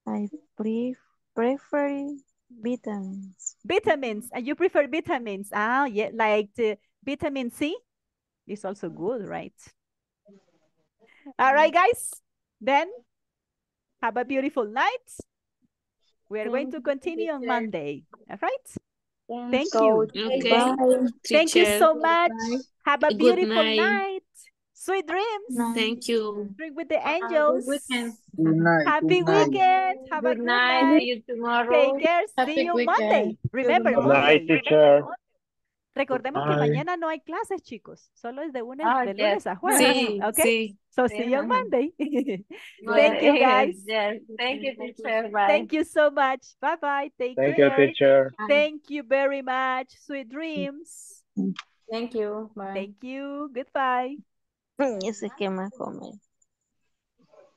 I pre prefer vitamins. Vitamins. And you prefer vitamins. Ah, yeah, like the vitamin C is also good, right? All right, guys. Then have a beautiful night. We are going to continue on Monday. All right? Thank you. Okay. Thank you so much. Have a Good beautiful night. night. Sweet dreams. Thank you. Drink with the angels. weekend. Good night. Happy good night. weekend. Have a Good good night. night. See you tomorrow. Take care. Happy See you weekend. Monday. Remember, Good Good night, Monday. teacher. Recordemos que Bye. mañana no hay clases, chicos. Solo es de, lunes, Oh, ah, de yes. lunes a jueves. Sí, Okay? sí. So see you on Yeah. Monday. Thank you, guys. Yes. Thank you, teacher. Bye. Thank you so much. Bye-bye. Take Thank you, care. teacher. Thank you very much. Sweet mm. dreams. Thank you. Bye. Thank you. Goodbye. Ese que más comer.